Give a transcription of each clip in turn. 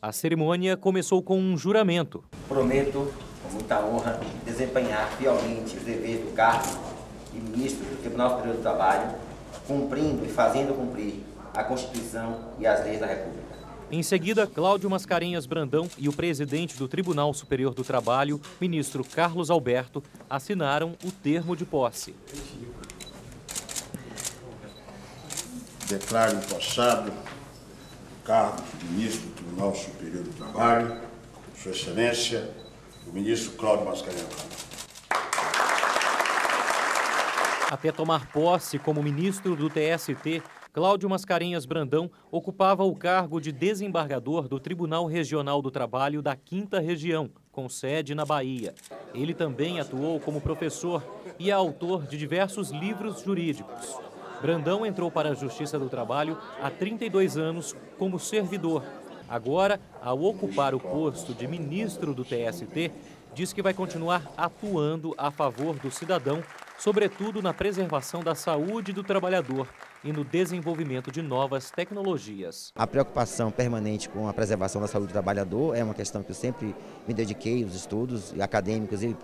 A cerimônia começou com um juramento. Prometo, com muita honra, desempenhar fielmente os deveres do cargo de ministro do Tribunal Superior do Trabalho, cumprindo e fazendo cumprir a Constituição e as leis da República. Em seguida, Cláudio Mascarenhas Brandão e o presidente do Tribunal Superior do Trabalho, ministro Carlos Alberto, assinaram o termo de posse. Declaro empossado cargo de ministro do Tribunal Superior do Trabalho, Sua Excelência, o ministro Cláudio Mascarenhas. Até tomar posse como ministro do TST, Cláudio Mascarenhas Brandão ocupava o cargo de desembargador do Tribunal Regional do Trabalho da Quinta Região, com sede na Bahia. Ele também atuou como professor e é autor de diversos livros jurídicos. Brandão entrou para a Justiça do Trabalho há 32 anos como servidor. Agora, ao ocupar o posto de ministro do TST, diz que vai continuar atuando a favor do cidadão, sobretudo na preservação da saúde do trabalhador e no desenvolvimento de novas tecnologias. A preocupação permanente com a preservação da saúde do trabalhador é uma questão que eu sempre me dediquei aos estudos acadêmicos e,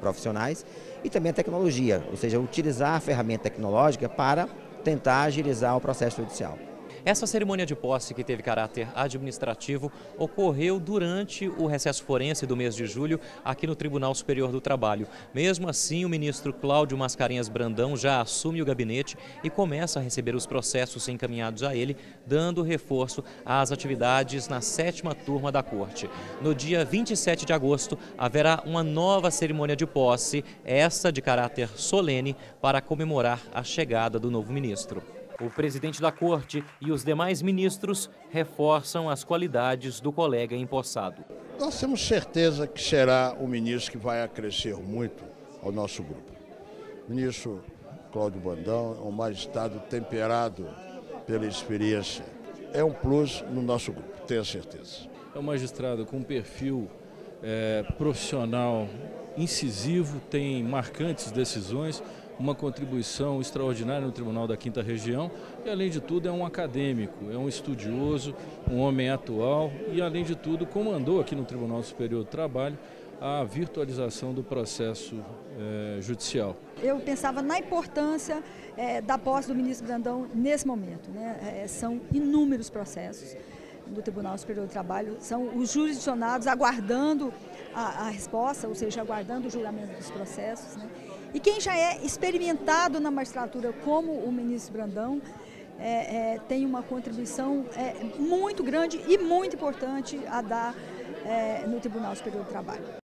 profissionais e também a tecnologia, ou seja, utilizar a ferramenta tecnológica para tentar agilizar o processo judicial. Essa cerimônia de posse, que teve caráter administrativo, ocorreu durante o recesso forense do mês de julho aqui no Tribunal Superior do Trabalho. Mesmo assim, o ministro Cláudio Mascarenhas Brandão já assume o gabinete e começa a receber os processos encaminhados a ele, dando reforço às atividades na sétima turma da Corte. No dia 27 de agosto, haverá uma nova cerimônia de posse, essa de caráter solene, para comemorar a chegada do novo ministro. O presidente da corte e os demais ministros reforçam as qualidades do colega empossado. Nós temos certeza que será o ministro que vai acrescer muito ao nosso grupo. O ministro Cláudio Bandão é um magistrado temperado pela experiência. É um plus no nosso grupo, tenho certeza. É um magistrado com um perfil é, profissional incisivo, tem marcantes decisões, uma contribuição extraordinária no Tribunal da Quinta Região e, além de tudo, é um acadêmico, é um estudioso, um homem atual e, além de tudo, comandou aqui no Tribunal Superior do Trabalho a virtualização do processo eh, judicial. Eu pensava na importância eh, da posse do ministro Brandão nesse momento. Né? Eh, são inúmeros processos do Tribunal Superior do Trabalho, são os jurisdicionados aguardando a, a resposta, ou seja, aguardando o julgamento dos processos. Né? E quem já é experimentado na magistratura, como o ministro Brandão, é, é, tem uma contribuição é, muito grande e muito importante a dar é, no Tribunal Superior do Trabalho.